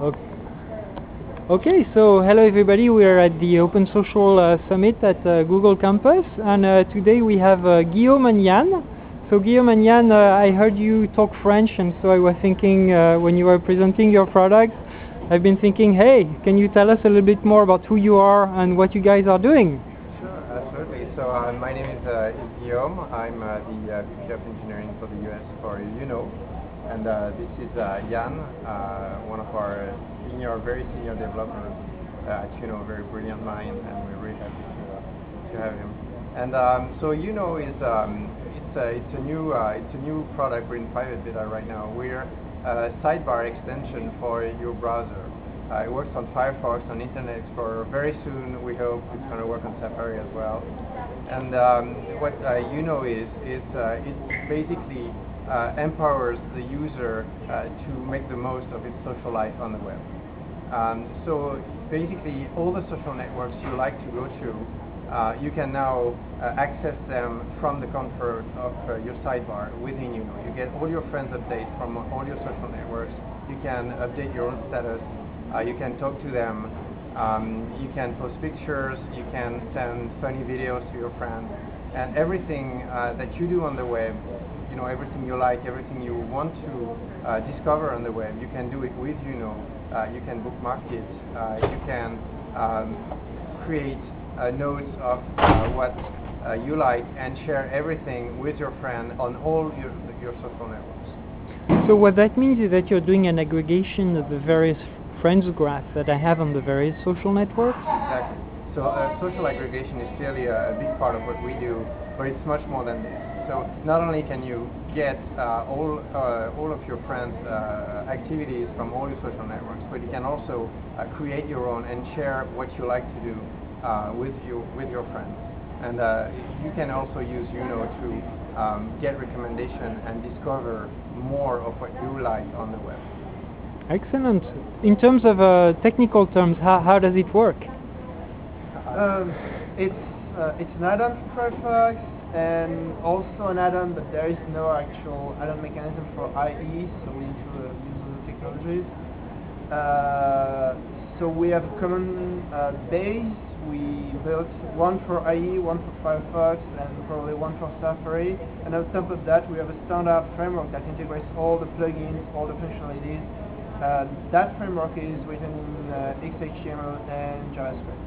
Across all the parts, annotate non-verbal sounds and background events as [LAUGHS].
Okay. Okay, so hello everybody. We are at the Open Social uh, Summit at uh, Google Campus, and uh, today we have uh, Guillaume and Yann. So Guillaume and Yann, uh, I heard you talk French, and so I was thinking uh, when you were presenting your product, I've been thinking, hey, can you tell us a little bit more about who you are and what you guys are doing? Sure, absolutely. So my name is, is Guillaume. I'm the VP of Engineering for the US for Yoono. And uh, this is uh, Yann, uh, one of our senior, very senior developers uh, at a very brilliant mind, and we're really happy to, uh, to have him. And um, so Yoono is um, it's a it's a new uh, it's a new product. We're in private beta right now. We're a sidebar extension for your browser. It works on Firefox, on Internet Explorer. Very soon, we hope it's going to work on Safari as well. And um, what uh, Yoono is is uh, it basically uh, empowers the user uh, to make the most of its social life on the web. Um, so basically, all the social networks you like to go to, uh, you can now uh, access them from the comfort of uh, your sidebar within Yoono. You get all your friends' updates from all your social networks. You can update your own status. Uh, you can talk to them. Um, you can post pictures. You can send funny videos to your friends. And everything that you do on the web you know everything you like, everything you want to uh, discover on the web. You can do it with Yoono. Uh, you can bookmark it. Uh, you can um, create notes of what you like and share everything with your friend on all your, your social networks. So what that means is that you're doing an aggregation of the various friends graph that I have on the various social networks? Exactly. So uh, social aggregation is clearly a, big part of what we do, but it's much more than this. So not only can you get uh, all uh, all of your friends' uh, activities from all your social networks, but you can also uh, create your own and share what you like to do uh, with you with your friends. And uh, you can also use Yoono to um, get recommendation and discover more of what you like on the web. Excellent. In terms of technical terms, how, how does it work? Um, it's it's an add-on for Firefox and also an add-on, but there is no actual add-on mechanism for IE, so we need to uh, use technologies. Uh, so we have a common uh, base. We built one for IE, one for Firefox, and probably one for Safari. And on top of that, we have a standard framework that integrates all the plugins, all the functionalities. Uh, that framework is written in uh, XHTML and JavaScript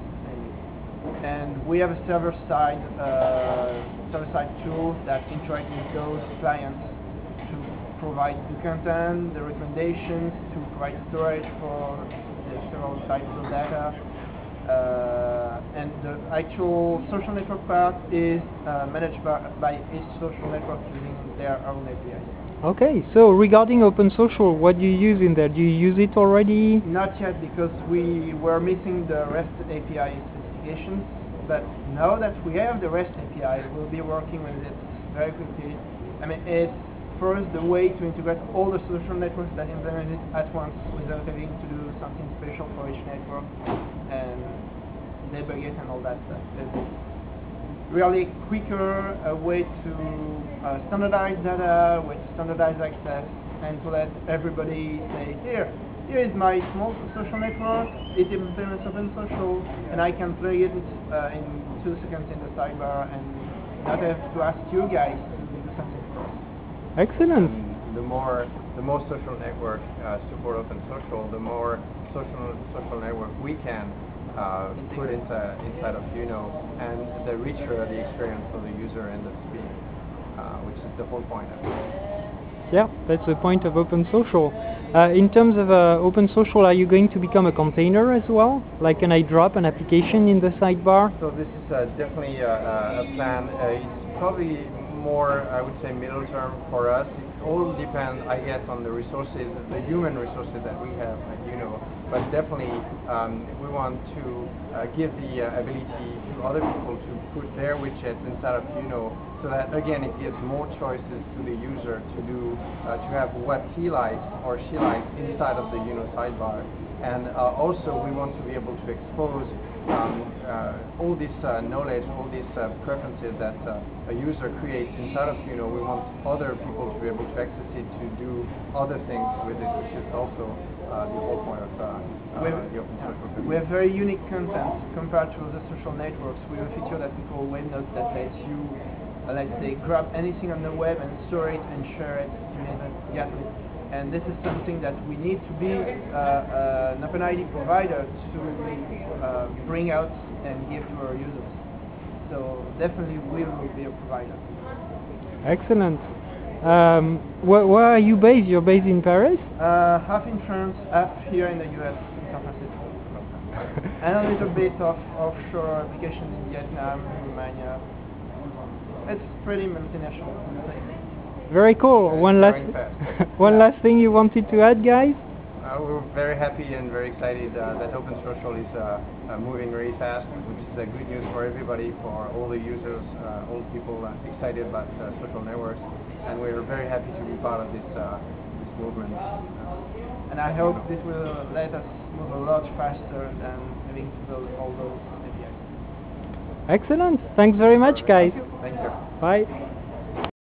and we have a server-side uh, server-side tool that interacts with those clients to provide the content, the recommendations, to provide storage for the of data. Uh, and the actual social network part is uh, managed by, by each social network using their own API. Okay, so regarding Open Social, what do you use in there? Do you use it already? Not yet, because we were missing the REST API specifications. But now that we have the REST API, we'll be working with it very quickly. I mean, it's first the way to integrate all the social networks that implement it at once without having to do something special for each network and debug it and all that stuff. It's really quicker, a way to uh, standardize data, with standardized access, and to let everybody say, here, here is my small social network, it implements open social, and I can play it uh, in two seconds in the sidebar and not have to ask you guys to do something for us. Excellent. the more the more social network uh, support open social, the more social social network we can uh, put into, inside of Yoono, and the richer the experience for the user and the speed, uh, which is the whole point of it. Yeah, that's the point of open social. Uh, in terms of uh, Open Social, are you going to become a container as well? Like can I drop an application in the sidebar? So this is uh, definitely a, a plan. Uh, it's probably more, I would say, middle term for us. It all depends, I guess, on the resources, the human resources that we have at Yoono. But definitely, um, we want to uh, give the uh, ability to other people to put their widgets inside of Yoono, so that again, it gives more choices to the user to do, uh, to have what he likes or she likes inside of the Yoono sidebar. And uh, also, we want to be able to expose um, uh, all this uh, knowledge, all these uh, preferences that uh, a user creates inside of Yoono, we want other people to be able to access it to do other things with it, which is also uh, the whole point of uh, the open source social we have very unique content compared to other social networks. We have a feature that we call Web Notes that lets you, uh, let's say, grab anything on the web and store it and share it immediately. And this is something that we need to be uh, uh, an OpenID provider to uh, bring out and give to our users. So definitely we will be a provider. Excellent. Um, wh- where are you based? You're based in Paris? Uh, half in France, half here in the US, in San Francisco. and a little bit of offshore applications in Vietnam, Romania. It's pretty multinational. Very cool. One last, Growing fast. [LAUGHS] one last thing you wanted to add, guys? Uh, we're very happy and very excited uh, that Open Social is uh, uh, moving really fast, which is uh, good news for everybody, for all the users, uh, all the people uh, excited about uh, social networks, and we're very happy to be part of this uh, this movement. Uh, And I hope this will let us move a lot faster than having to build all those APIs. Excellent. Thanks very much, guys. Thank you. Bye.